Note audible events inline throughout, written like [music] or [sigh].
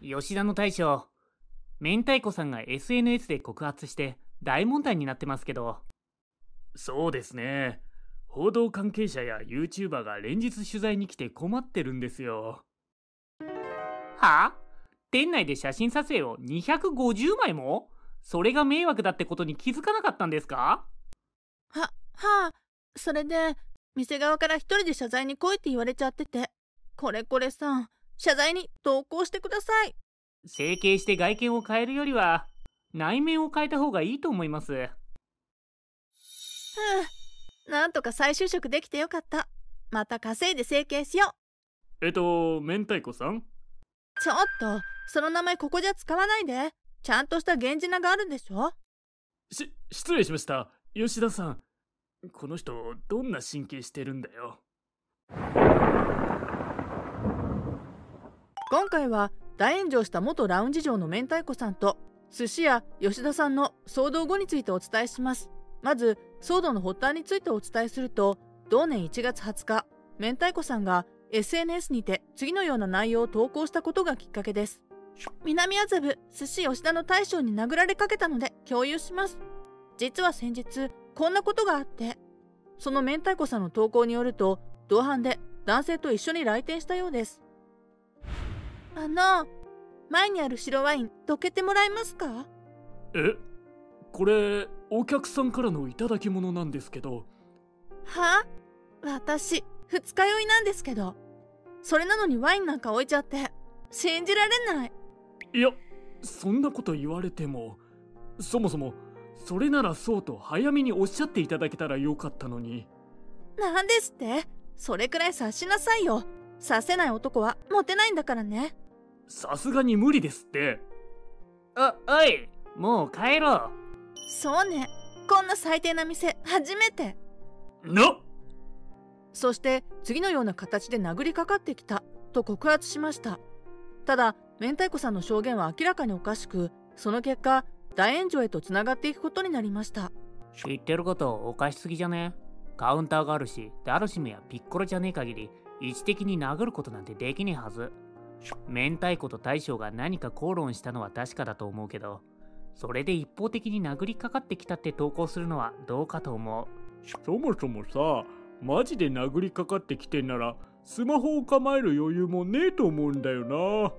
吉田の大将明太子さんが SNS で告発して大問題になってますけど。そうですね。報道関係者や YouTuber が連日取材に来て困ってるんですよ。は？あ店内で写真撮影を250枚も？それが迷惑だってことに気づかなかったんですか？は、はあ、それで、店側から一人で謝罪に来いって言われちゃってて、これこれさん、謝罪に同行してください。整形して外見を変えるよりは、内面を変えた方がいいと思います。ふう、なんとか再就職できてよかった。また稼いで整形しよう。えっと、明太子さん？ちょっと、その名前ここじゃ使わないで。ちゃんとした源氏名があるんでしょ？し、失礼しました。吉田さん。この人、どんな神経してるんだよ？今回は大炎上した元ラウンジ嬢の明太子さんと寿司屋吉田さんの騒動後についてお伝えします。まず騒動の発端についてお伝えすると同年1月20日明太子さんが SNS にて次のような内容を投稿したことがきっかけです。南麻布寿司吉田の大将に殴られかけたので共有します。実は先日こんなことがあって。その明太子さんの投稿によると同伴で男性と一緒に来店したようです。あの前にある白ワインどけてもらえますか？え？これお客さんからの頂き物なんですけど。は？私二日酔いなんですけど。それなのにワインなんか置いちゃって信じられない。いやそんなこと言われてもそもそもそれならそうと早めにおっしゃっていただけたらよかったのに。なんですって？それくらい察しなさいよ。させない男はモテないんだからねさすがに無理ですって。あおいもう帰ろう。そうね。こんな最低な店初めて。なそして次のような形で殴りかかってきた。と告発しました。ただ明太子さんの証言は明らかにおかしくその結果大炎上へとつながっていくことになりました。言ってることおかしすぎじゃね？カウンターがあるしダルシムやピッコロじゃねえ限り位置的に殴ることなんてできねえはず明太子と大将が何か口論したのは確かだと思うけどそれで一方的に殴りかかってきたって投稿するのはどうかと思う。そもそもさマジで殴りかかってきてんならスマホを構える余裕もねえと思うんだよな。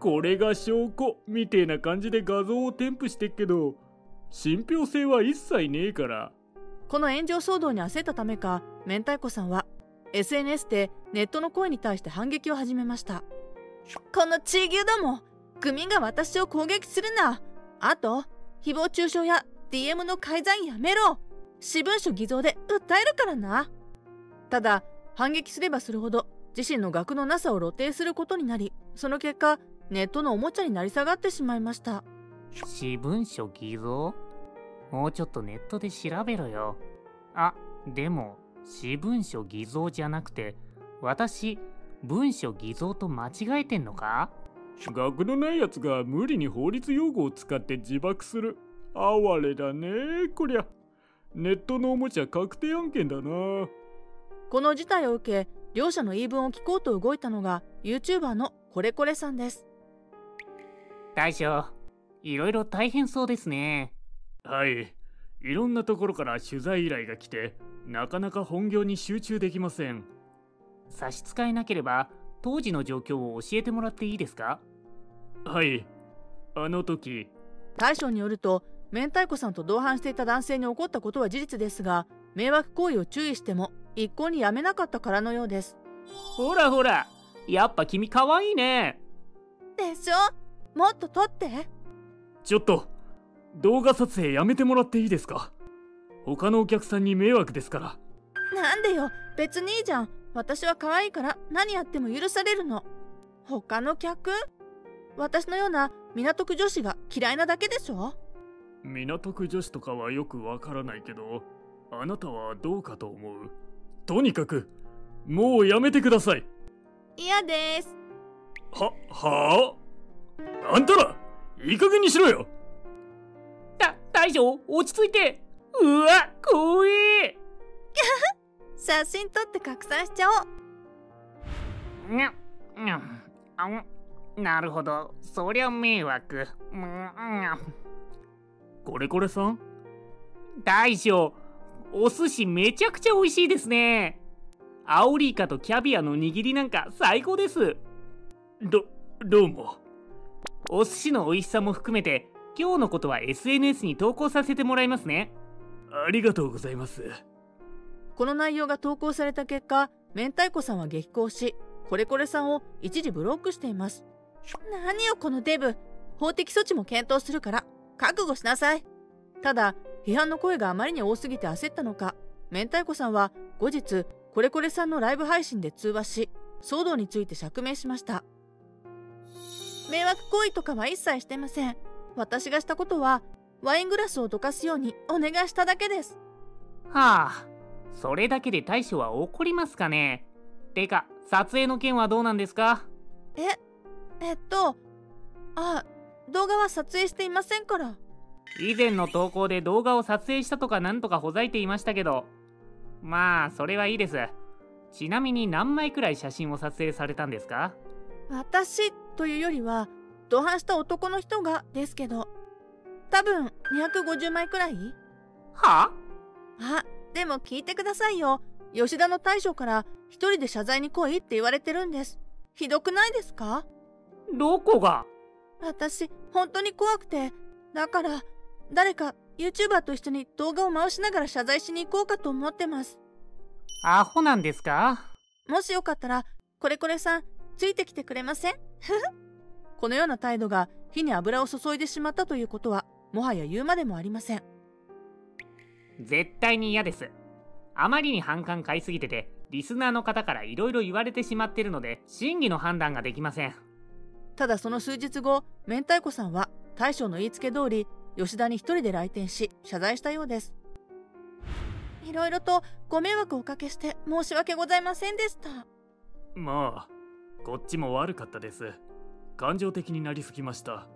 これが証拠みてえな感じで画像を添付してっけど信憑性は一切ねえから。この炎上騒動に焦ったためか明太子さんは SNS でネットの声に対して反撃を始めましたこの地牛ども組が私を攻撃するな。あと誹謗中傷や DM の改ざんやめろ。私文書偽造で訴えるからな。ただ反撃すればするほど自身の学のなさを露呈することになりその結果ネットのおもちゃになり下がってしまいました。私文書偽造？もうちょっとネットで調べろよ。あでも私文書偽造じゃなくて私文書偽造と間違えてんのか？学のないやつが無理に法律用語を使って自爆する。哀れだねこりゃ。ネットのおもちゃ確定案件だな。この事態を受け両者の言い分を聞こうと動いたのが YouTuber のこれこれさんです。大将いろいろ大変そうですね。はい。いろんなところから取材依頼が来てなかなか本業に集中できません差し支えなければ当時の状況を教えてもらっていいですか？はい。あの時。大将によると明太子さんと同伴していた男性に起こったことは事実ですが迷惑行為を注意しても一向にやめなかったからのようです。ほらほら。やっぱ君かわいいね。でしょ？もっと撮って。ちょっと。動画撮影やめてもらっていいですか？他のお客さんに迷惑ですから。なんでよ。別にいいじゃん私は可愛いから何やっても許されるの。他の客？私のような港区女子が嫌いなだけでしょ？港区女子とかはよくわからないけどあなたはどうかと思う？とにかくもうやめてください。嫌です。はは？ああんたらいい加減にしろよ。だ大将落ち着いて。うわ怖え [laughs] 写真撮って拡散しちゃおう。にゃにゃ。あなるほど。そりゃ迷惑。うんこれこれさん？大将お寿司めちゃくちゃ美味しいですね。アオリイカとキャビアの握りなんか最高です。どどうも。お寿司の美味しさも含めて今日のことは SNS に投稿させてもらいますね。ありがとうございますこの内容が投稿された結果明太子さんは激高しこれこれさんを一時ブロックしています。何よこのデブ。法的措置も検討するから覚悟しなさい。ただ批判の声があまりに多すぎて焦ったのか明太子さんは後日これこれさんのライブ配信で通話し騒動について釈明しました。迷惑行為とかは一切してません。私がしたことはワイングラスをどかすようにお願いしただけです。はあ。それだけで大将は怒りますかね？てか撮影の件はどうなんですか？ええっとあ動画は撮影していませんから。以前の投稿で動画を撮影したとかなんとかほざいていましたけど。まあそれはいいです。ちなみに何枚くらい写真を撮影されたんですか？私というよりは同伴した男の人がですけど。多分250枚くらい？は？あでも聞いてくださいよ。吉田の大将から一人で謝罪に来いって言われてるんです。ひどくないですか？どこが？私本当に怖くて。だから誰か YouTuber と一緒に動画を回しながら謝罪しに行こうかと思ってます。アホなんですか？もしよかったらこれこれさんついてきてくれません？このような態度が火に油を注いでしまったということはもはや言うまでもありません絶対に嫌です。あまりに反感買いすぎててリスナーの方から色々言われてしまってるので真偽の判断ができません。ただその数日後明太子さんは大将の言いつけ通り吉田に一人で来店し謝罪したようです。いろいろとご迷惑をおかけして申し訳ございませんでした。まあこっちも悪かったです。感情的になりすぎました。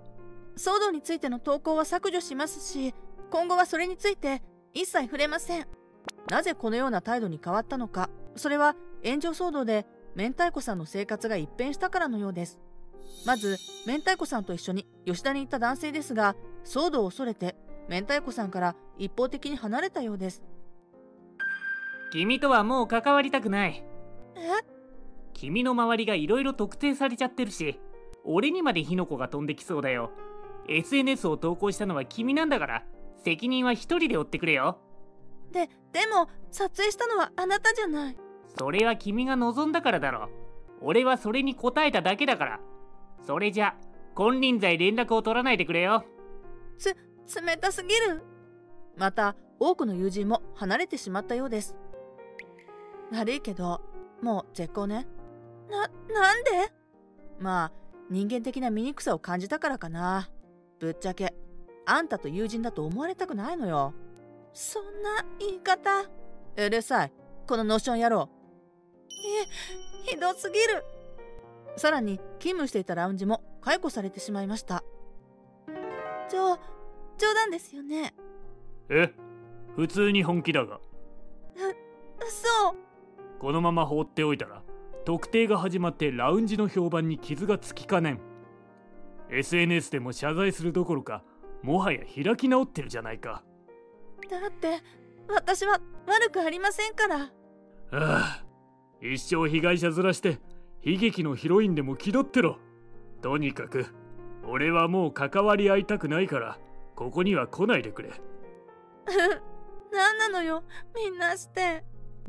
騒動についての投稿は削除しますし今後はそれについて一切触れません。なぜこのような態度に変わったのか。それは炎上騒動で明太子さんの生活が一変したからのようです。まず明太子さんと一緒に吉田に行った男性ですが騒動を恐れて明太子さんから一方的に離れたようです。君とはもう関わりたくない。え？君の周りが色々特定されちゃってるし俺にまで火の粉が飛んできそうだよ。SNS を投稿したのは君なんだから責任は一人で負ってくれよ。ででも撮影したのはあなたじゃない。それは君が望んだからだろ俺はそれに応えただけだから。それじゃ金輪際連絡を取らないでくれよ。つ冷たすぎる。また多くの友人も離れてしまったようです。悪いけどもう絶好ね。ななんで？まあ人間的な醜さを感じたからかな。ぶっちゃけあんたと友人だと思われたくないのよ。そんな言い方。うるさい。このノーション野郎。えひどすぎる。さらに勤務していたラウンジも解雇されてしまいました。冗冗談ですよね。え？普通に本気だが。嘘このまま放っておいたら特定が始まってラウンジの評判に傷がつきかねん。SNS でも謝罪するどころかもはや開き直ってるじゃないか。だって私は悪くありませんから。ああ一生被害者ずらして悲劇のヒロインでも気取ってろ。とにかく俺はもう関わり合いたくないからここには来ないでくれ。[laughs] 何なのよみんなして。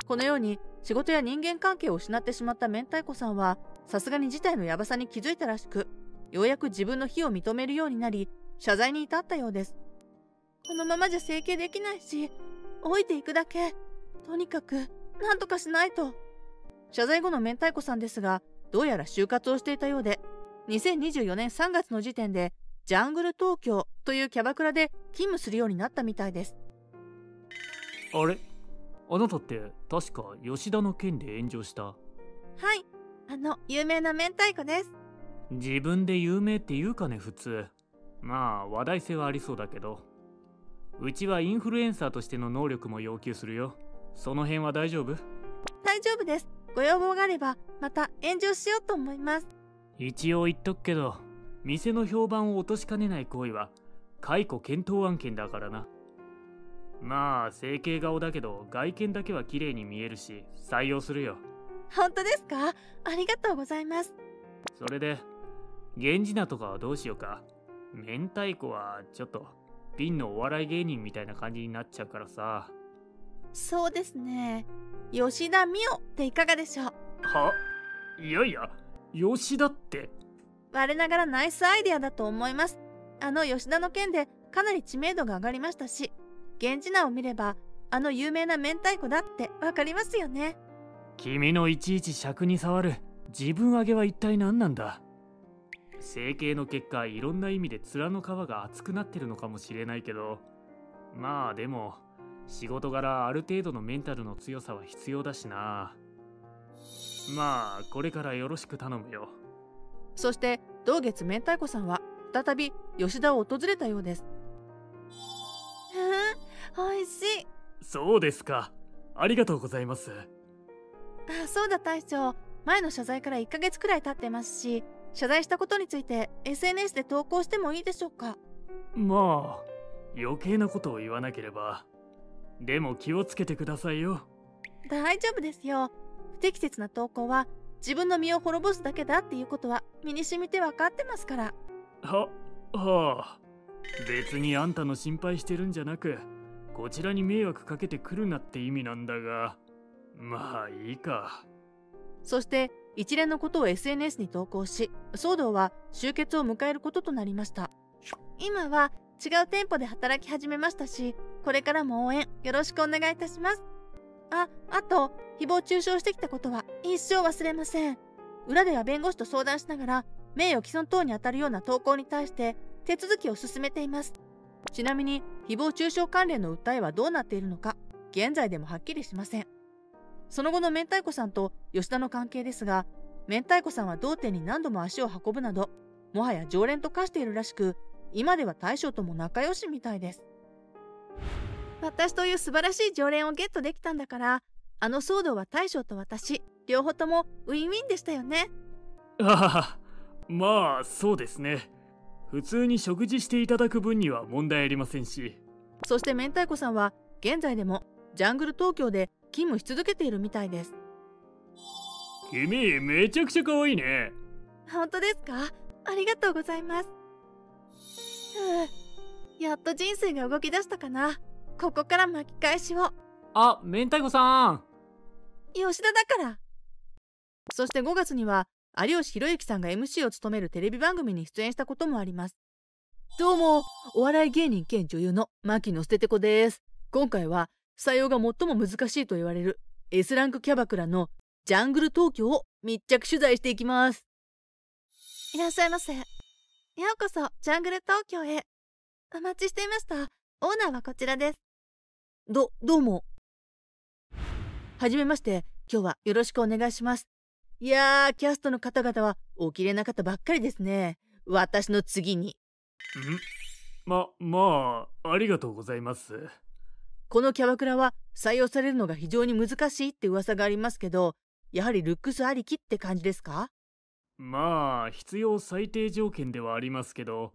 このように仕事や人間関係を失ってしまった明太子さんはさすがに事態のヤバさに気づいたらしくようやく自分の非を認めるようになり謝罪に至ったようです。このままじゃ整形できないし老いていくだけとにかく何とかしないと。謝罪後の明太子さんですがどうやら就活をしていたようで2024年3月の時点でジャングル東京というキャバクラで勤務するようになったみたいです。あれ？あなたって確か吉田の件で炎上した？はい。あの有名な明太子です。自分で有名って言うかね普通まあ話題性はありそうだけど。うちはインフルエンサーとしての能力も要求するよ。その辺は大丈夫？大丈夫です。ご要望があればまた炎上しようと思います。一応言っとくけど店の評判を落としかねない行為は解雇検討案件だからな。まあ整形顔だけど外見だけは綺麗に見えるし採用するよ。本当ですか？ありがとうございます。それで源氏名とかはどうしようか？明太子はちょっとピンのお笑い芸人みたいな感じになっちゃうからさ。そうですね。吉田美代っていかがでしょう？は？いやいや吉田って。我ながらナイスアイデアだと思います。あの吉田の件でかなり知名度が上がりましたし源氏名を見ればあの有名な明太子だってわかりますよね。君のいちいち尺に触る。自分上げは一体何なんだ？整形の結果いろんな意味で面の皮が厚くなってるのかもしれないけど。まあでも仕事柄ある程度のメンタルの強さは必要だしな。まあこれからよろしく頼むよ。そして同月明太子さんは再び吉田を訪れたようです。うん美味しい。そうですか。ありがとうございます。あそうだ大将。前の謝罪から1ヶ月くらい経ってますし謝罪したことについて SNS で投稿してもいいでしょうか？まあ余計なことを言わなければ。でも気をつけてくださいよ。大丈夫ですよ。不適切な投稿は自分の身を滅ぼすだけだっていうことは身に染みて分かってますから。ははあ。別にあんたの心配してるんじゃなくこちらに迷惑かけてくるなって意味なんだが。まあいいかそして一連のことを SNS に投稿し騒動は終結を迎えることとなりました。今は違う店舗で働き始めましたしこれからも応援よろしくお願いいたします。ああと誹謗中傷してきたことは一生忘れません。裏では弁護士と相談しながら名誉毀損等にあたるような投稿に対して手続きを進めています。ちなみに誹謗中傷関連の訴えはどうなっているのか現在でもはっきりしません。その後の明太子さんと吉田の関係ですが明太子さんは同店に何度も足を運ぶなどもはや常連と化しているらしく今では大将とも仲良しみたいです。私という素晴らしい常連をゲットできたんだからあの騒動は大将と私両方ともウィンウィンでしたよね。ああまあそうですね。普通に食事していただく分には問題ありませんし。そして明太子さんは現在でもジャングル東京で勤務し続けているみたいです。君めちゃくちゃ可愛いね。本当ですか？ありがとうございます。ふうやっと人生が動き出したかな。ここから巻き返しを。あ明太子さん。吉田だから。そして5月には有吉弘行さんが MC を務めるテレビ番組に出演したこともあります。どうもお笑い芸人兼女優の牧野捨ててこです。今回は採用が最も難しいと言われる S ランクキャバクラのジャングル東京を密着取材していきます。いらっしゃいませ。ようこそジャングル東京へ。お待ちしていました。オーナーはこちらです。どどうも。はじめまして。今日はよろしくお願いします。いやーキャストの方々はお綺麗な方ばっかりですね。私の次に。ん？ままあありがとうございますこのキャバクラは採用されるのが非常に難しいって噂がありますけどやはりルックスありきって感じですか？まあ必要最低条件ではありますけど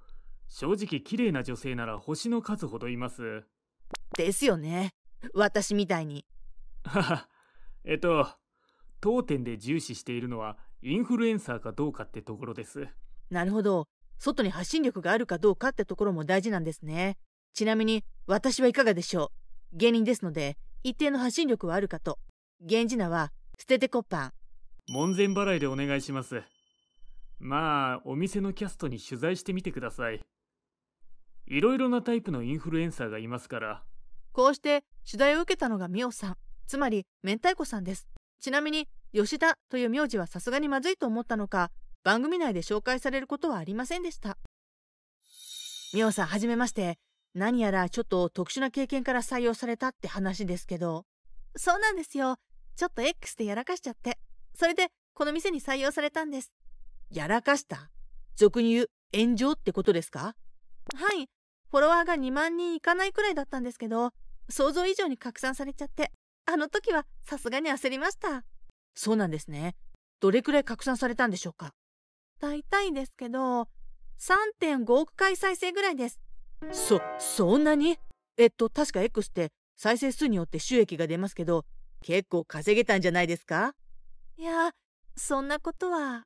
正直綺麗な女性なら星の数ほどいます。ですよね。私みたいに。は [laughs] はえっと当店で重視しているのはインフルエンサーかどうかってところです。なるほど。外に発信力があるかどうかってところも大事なんですね。ちなみに私はいかがでしょう？芸人ですので一定の発信力はあるかと。源氏名は捨ててこっぱん。門前払いでお願いします。まあお店のキャストに取材してみてください。いろいろなタイプのインフルエンサーがいますから。こうして取材を受けたのがミオさんつまり明太子さんです。ちなみに吉田という名字はさすがにまずいと思ったのか番組内で紹介されることはありませんでした。ミオさんはじめまして何やらちょっと特殊な経験から採用されたって話ですけど。そうなんですよ。ちょっと X でやらかしちゃって。それでこの店に採用されたんです。やらかした？俗に言う炎上ってことですか？はい。フォロワーが2万人いかないくらいだったんですけど想像以上に拡散されちゃって。あの時はさすがに焦りました。そうなんですね。どれくらい拡散されたんでしょうか？大体ですけど、3.5億回再生ぐらいです。そ、そんなに？えっと、確か X って再生数によって収益が出ますけど、結構稼げたんじゃないですか？いや、そんなことは。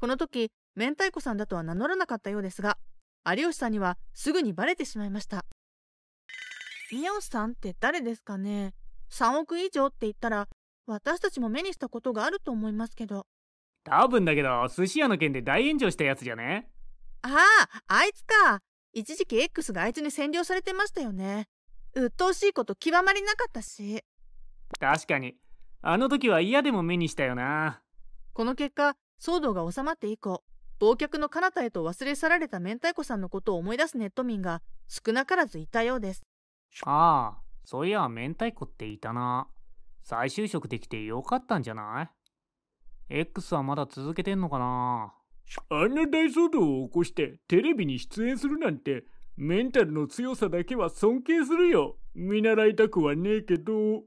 この時、明太子さんだとは名乗らなかったようですが、有吉さんにはすぐにバレてしまいました。ミオさんって誰ですかね ?3 億以上って言ったら、私たちも目にしたことがあると思いますけど。多分だけど、寿司屋の件で大炎上したやつじゃね？ああ、あいつか。一時期 X があいつに占領されてましたよね。鬱陶しいこと極まりなかったし。確かに。あの時は嫌でも目にしたよな。この結果、騒動が収まって以降、忘却の彼方へと忘れ去られた明太子さんのことを思い出すネット民が少なからずいたようです。ああ、そういや明太子っていたな。再就職できてよかったんじゃない ?X はまだ続けてんのかな？あんな大騒動を起こしてテレビに出演するなんてメンタルの強さだけは尊敬するよ。見習いたくはねえけど。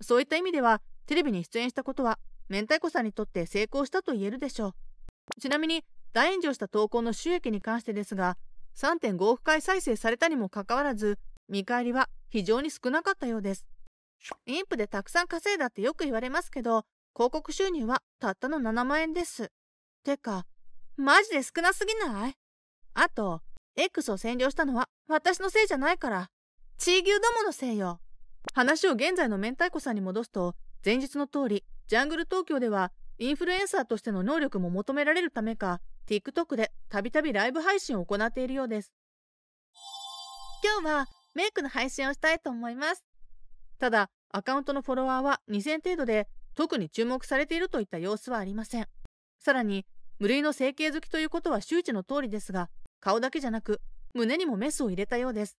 そういった意味ではテレビに出演したことは明太子さんにとって成功したと言えるでしょう。ちなみに大炎上した投稿の収益に関してですが3.5億回再生されたにもかかわらず見返りは非常に少なかったようです。インプでたくさん稼いだってよく言われますけど広告収入はたったの7万円です。てかマジで少なすぎない？あと、X を占領したのは私のせいじゃないから。チー牛どものせいよ。話を現在の明太子さんに戻すと、前日の通り、ジャングル東京ではインフルエンサーとしての能力も求められるためか、TikTok でたびたびライブ配信を行っているようです。今日はメイクの配信をしたいと思います。ただ、アカウントのフォロワーは2000程度で、特に注目されているといった様子はありません。さらに、無類の整形好きということは周知の通りですが、顔だけじゃなく、胸にもメスを入れたようです。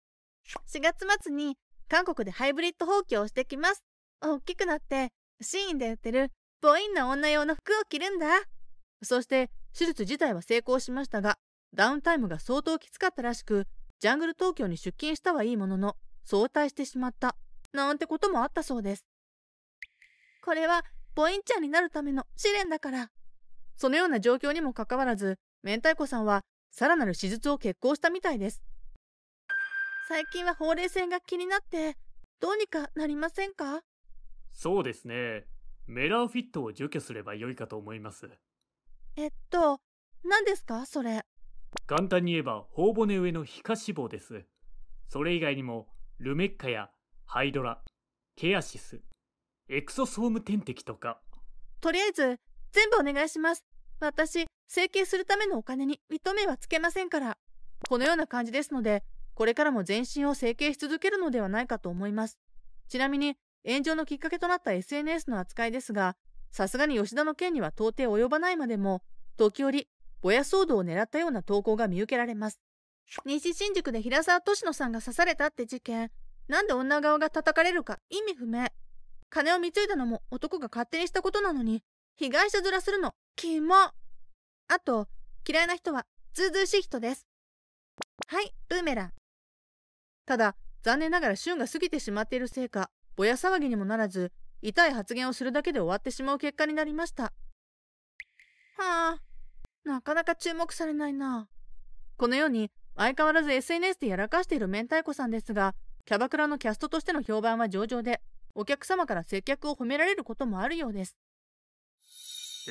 4月末に韓国でハイブリッド放棄をしてきます。大きくなって、シーンで売ってるボインな女用の服を着るんだ。そして、手術自体は成功しましたが、ダウンタイムが相当きつかったらしく、ジャングル東京に出勤したはいいものの、早退してしまった、なんてこともあったそうです。これは、ボインちゃんになるための試練だから。そのような状況にもかかわらず、明太子さんはさらなる手術を決行したみたいです。最近はほうれい線が気になって、どうにかなりませんか？そうですね。メラーフィットを除去すれば良いかと思います。えっと、何ですか？それ。簡単に言えば、頬骨上の皮下脂肪です。それ以外にも、ルメッカやハイドラ、ケアシス、エクソソーム点滴とか。とりあえず、全部お願いします。私、整形するためのお金に認めはつけませんから。このような感じですので、これからも全身を整形し続けるのではないかと思います。ちなみに、炎上のきっかけとなった SNS の扱いですが、さすがに吉田の件には到底及ばないまでも、時折、ぼや騒動を狙ったような投稿が見受けられます。西新宿で平沢敏野さんが刺されたって事件、なんで女側が叩かれるか意味不明。金を貢いだのも男が勝手にしたことなのに、被害者面するの、キモ。あと、嫌いな人は、ずうずしい人です。はい、ブーメラン。ただ、残念ながら旬が過ぎてしまっているせいか、ぼや騒ぎにもならず、痛い発言をするだけで終わってしまう結果になりました。はあ、なかなか注目されないな。このように、相変わらず SNS でやらかしている明太子さんですが、キャバクラのキャストとしての評判は上々で、お客様から接客を褒められることもあるようです。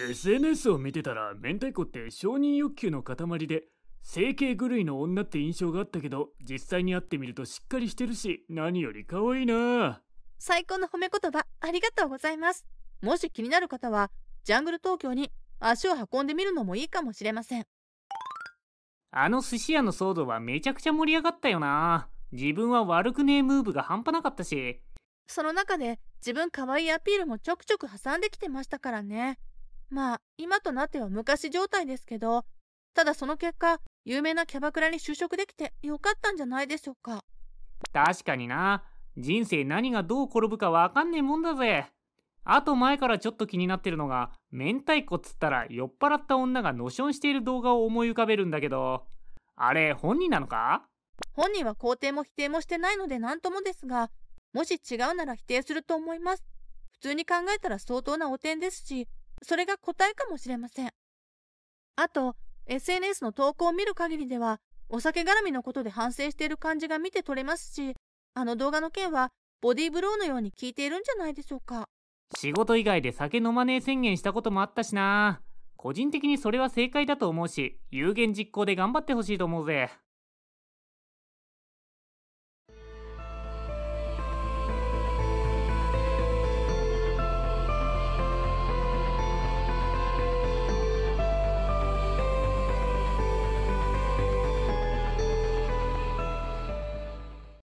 SNS を見てたら明太子って承認欲求の塊で整形狂いの女って印象があったけど実際に会ってみるとしっかりしてるし何より可愛いな。最高の褒め言葉ありがとうございます。もし気になる方はジャングル東京に足を運んでみるのもいいかもしれません。あの寿司屋の騒動はめちゃくちゃ盛り上がったよな。自分は悪くねえムーブが半端なかったし。その中で自分可愛いアピールもちょくちょく挟んできてましたからねまあ、今となっては昔状態ですけど、ただその結果、有名なキャバクラに就職できてよかったんじゃないでしょうか。確かにな。人生何がどう転ぶかわかんねえもんだぜ。あと前からちょっと気になってるのが、明太子っつったら酔っ払った女がノションしている動画を思い浮かべるんだけど、あれ本人なのか？本人は肯定も否定もしてないので何ともですが、もし違うなら否定すると思います。普通に考えたら相当な汚点ですし、それが答えかもしれません。あと SNS の投稿を見る限りではお酒絡みのことで反省している感じが見て取れますしあの動画の件はボディーブローのように効いているんじゃないでしょうか。仕事以外で酒飲まねえ宣言したこともあったしな。個人的にそれは正解だと思うし有言実行で頑張ってほしいと思うぜ。